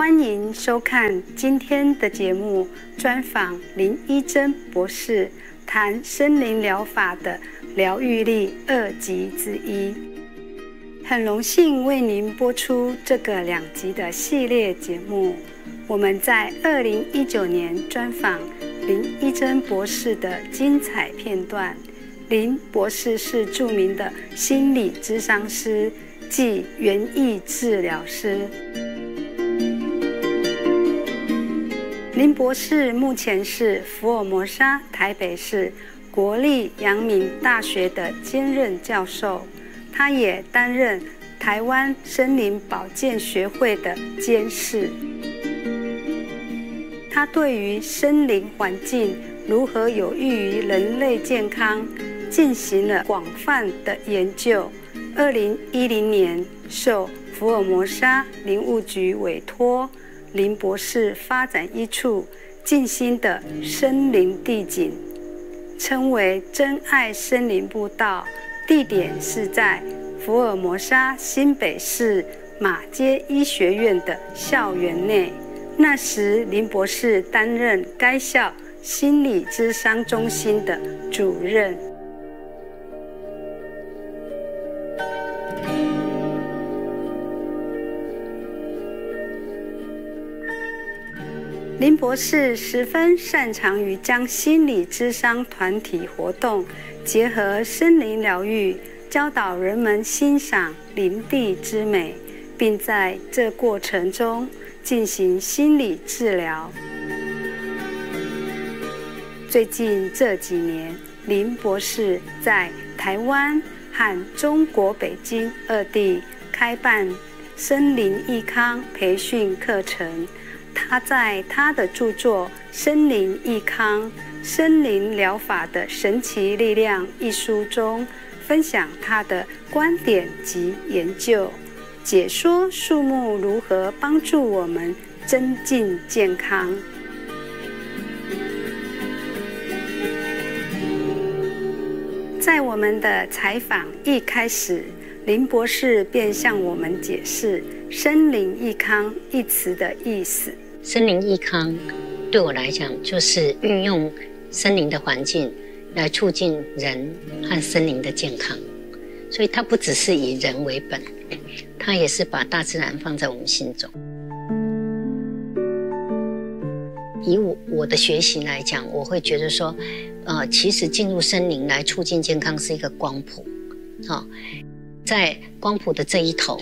欢迎收看今天的节目，专访林一珍博士，谈森林疗法的疗愈力二集之一。很荣幸为您播出这个两集的系列节目。我们在二零一九年专访林一珍博士的精彩片段。林博士是著名的心理咨商师暨园艺治疗师。林博士目前是福尔摩沙台北市国立阳明大学的兼任教授，他也担任台湾森林保健学会的监事。他对于森林环境如何有益于人类健康。进行了广泛的研究。二零一零年，受福尔摩沙林务局委托，林博士发展一处静心的森林地景，称为“真爱森林步道”。地点是在福尔摩沙新北市马街医学院的校园内。那时，林博士担任该校心理咨商中心的主任。林博士十分擅长于将心理智商团体活动结合森林疗愈，教导人们欣赏林地之美，并在这过程中进行心理治疗。最近这几年，林博士在台湾和中国北京二地开办森林益康培训课程。他在他的著作《森林益康：森林疗法的神奇力量》一书中，分享他的观点及研究，解说树木如何帮助我们增进健康。在我们的采访一开始，林博士便向我们解释“森林益康”一词的意思。森林益康对我来讲，就是运用森林的环境来促进人和森林的健康。所以它不只是以人为本，它也是把大自然放在我们心中。以我我的学习来讲，我会觉得说，呃，其实进入森林来促进健康是一个光谱。好，在光谱的这一头。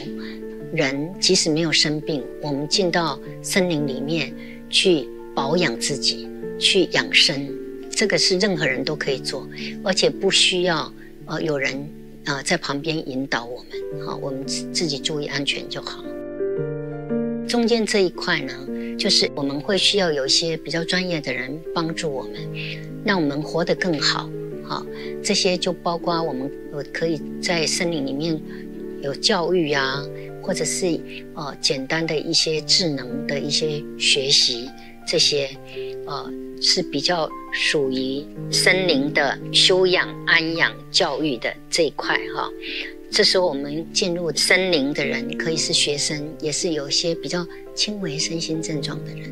人即使没有生病，我们进到森林里面去保养自己、去养生，这个是任何人都可以做，而且不需要呃有人啊在旁边引导我们，好，我们自己注意安全就好。中间这一块呢，就是我们会需要有一些比较专业的人帮助我们，让我们活得更好。好，这些就包括我们呃可以在森林里面有教育呀。或者是呃简单的一些智能的一些学习，这些呃是比较属于森林的修养、安养、教育的这一块哈。这时候我们进入森林的人，可以是学生，也是有一些比较轻微身心症状的人。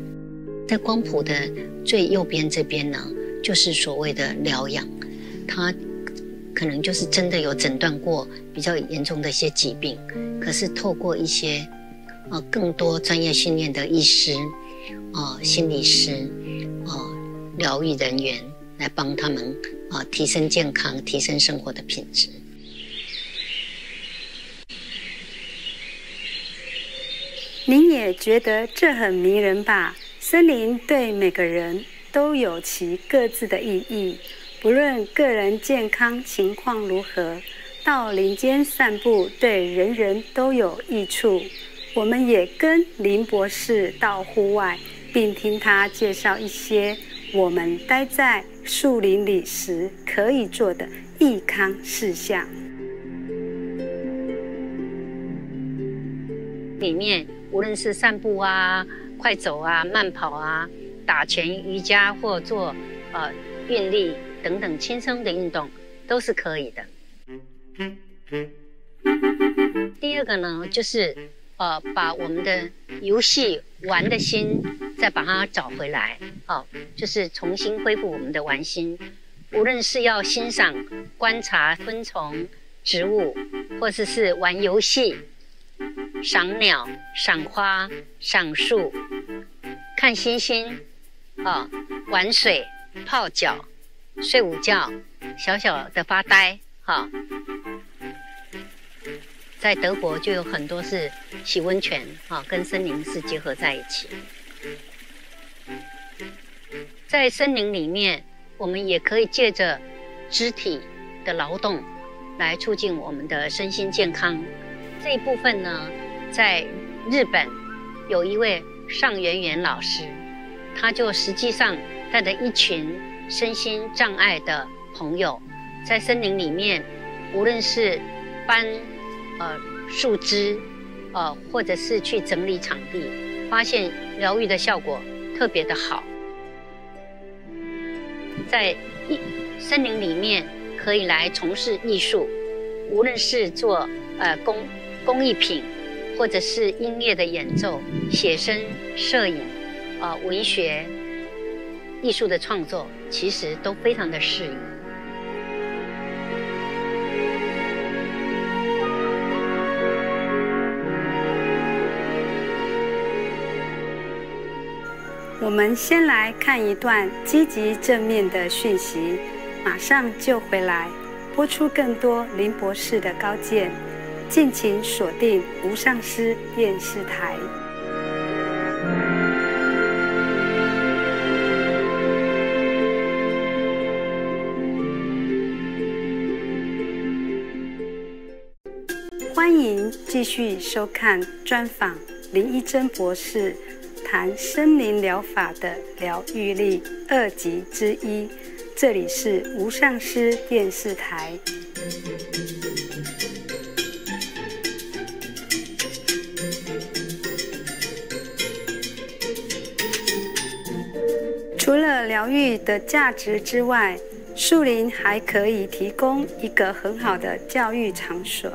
在光谱的最右边这边呢，就是所谓的疗养，它。可能就是真的有诊断过比较严重的一些疾病，可是透过一些呃更多专业训练的医师、呃心理师、呃疗愈人员来帮他们啊提升健康、提升生活的品质。您也觉得这很迷人吧？森林对每个人都有其各自的意义。不论个人健康情况如何，到林间散步对人人都有益处。我们也跟林博士到户外，并听他介绍一些我们待在树林里时可以做的益康事项。里面无论是散步啊、快走啊、慢跑啊、打拳、瑜伽或做呃运力。等等轻松的运动都是可以的。第二个呢，就是呃，把我们的游戏玩的心再把它找回来，哦，就是重新恢复我们的玩心。无论是要欣赏、观察昆虫、植物，或者是玩游戏、赏鸟、赏花、赏树、看星星，啊，玩水、泡脚、睡午觉、小小的发呆，哈。在德国就有很多是洗温泉，哈，跟森林是结合在一起。在森林里面，我们也可以借着肢体的劳动来促进我们的身心健康。这一部分呢，在日本有一位上元元老师，他就实际上带着一群身心障碍的朋友，在森林里面，无论是搬。呃，树枝，呃，或者是去整理场地，发现疗愈的效果特别的好。在艺森林里面可以来从事艺术，无论是做呃工工艺品，或者是音乐的演奏、写生、摄影，啊，文学、艺术的创作，其实都非常的适宜。我们先来看一段积极正面的讯息，马上就回来播出更多林博士的高见，敬请锁定无上师电视台。继续收看专访林一珍博士。谈森林疗法的疗愈力二集之一，这里是无上师电视台。除了疗愈的价值之外，树林还可以提供一个很好的教育场所。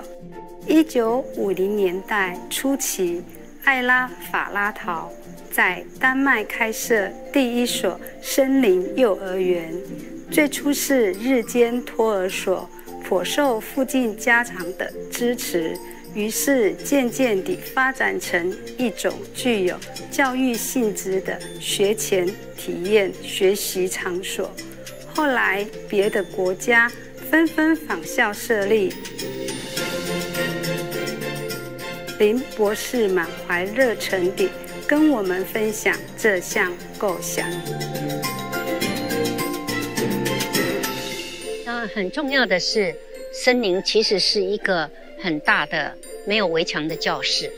一九五零年代初期，艾拉法拉陶。在丹麦开设第一所森林幼儿园，最初是日间托儿所，颇受附近家长的支持，于是渐渐地发展成一种具有教育性质的学前体验学习场所。后来，别的国家纷纷仿效设立。林博士满怀热忱地。跟我们分享这项构想。那很重要的是，森林其实是一个很大的没有围墙的教室。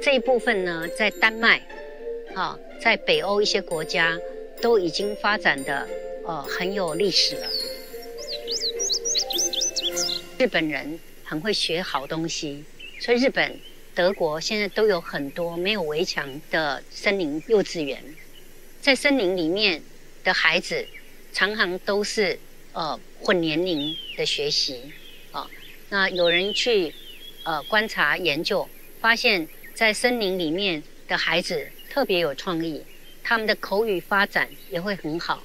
这一部分呢，在丹麦，啊，在北欧一些国家都已经发展的呃很有历史了。日本人很会学好东西，所以日本。德国现在都有很多没有围墙的森林幼稚园，在森林里面的孩子常常都是呃混年龄的学习啊。那有人去呃观察研究，发现，在森林里面的孩子特别有创意，他们的口语发展也会很好。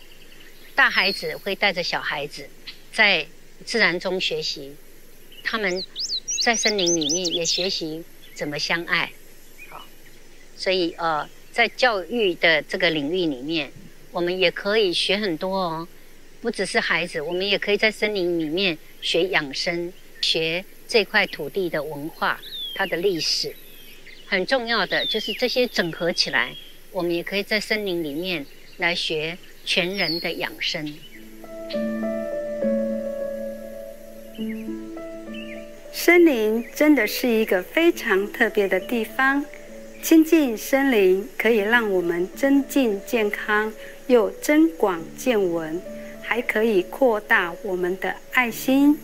大孩子会带着小孩子在自然中学习，他们在森林里面也学习。怎么相爱？好，所以呃，在教育的这个领域里面，我们也可以学很多哦。不只是孩子，我们也可以在森林里面学养生，学这块土地的文化，它的历史。很重要的就是这些整合起来，我们也可以在森林里面来学全人的养生。森林真的是一个非常特别的地方，亲近森林可以让我们增进健康，又增广见闻，还可以扩大我们的爱心。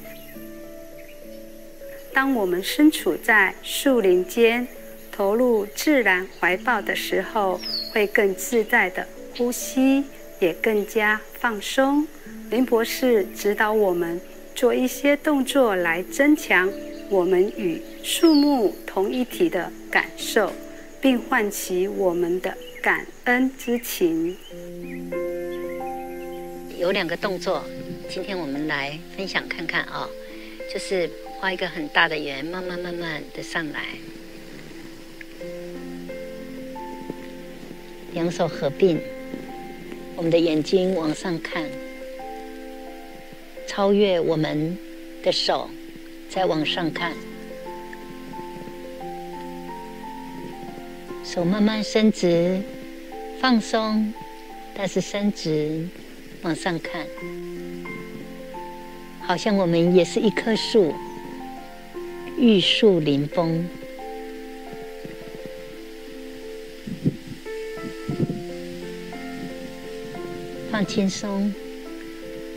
当我们身处在树林间，投入自然怀抱的时候，会更自在的呼吸，也更加放松。林博士指导我们做一些动作来增强。我们与树木同一体的感受，并唤起我们的感恩之情。有两个动作，今天我们来分享看看啊，就是画一个很大的圆，慢慢慢慢的上来，两手合并，我们的眼睛往上看，超越我们的手。再往上看，手慢慢伸直，放松，但是伸直，往上看，好像我们也是一棵树，玉树临风，放轻松，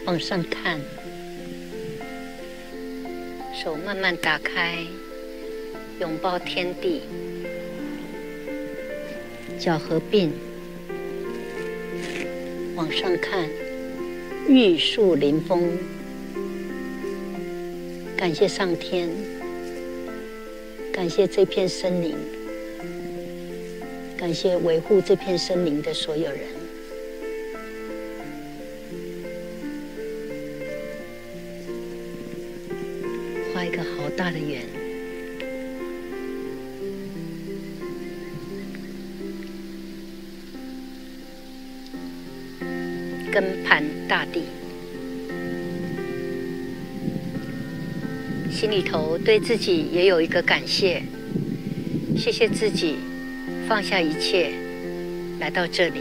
往上看。手慢慢打开，拥抱天地，脚合并，往上看，玉树临风。感谢上天，感谢这片森林，感谢维护这片森林的所有人。画一个好大的圆，跟盘大地，心里头对自己也有一个感谢，谢谢自己放下一切来到这里，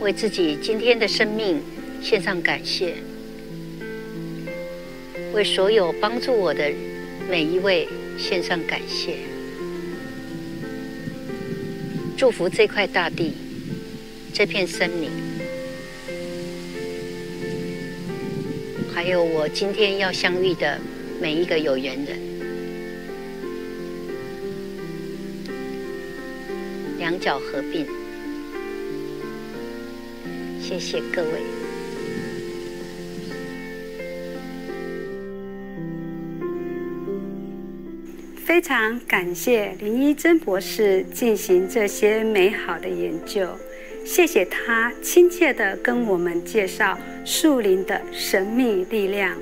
为自己今天的生命献上感谢。为所有帮助我的每一位献上感谢，祝福这块大地、这片森林，还有我今天要相遇的每一个有缘人。两脚合并，谢谢各位。非常感谢林一珍博士进行这些美好的研究，谢谢他亲切的跟我们介绍树林的神秘力量。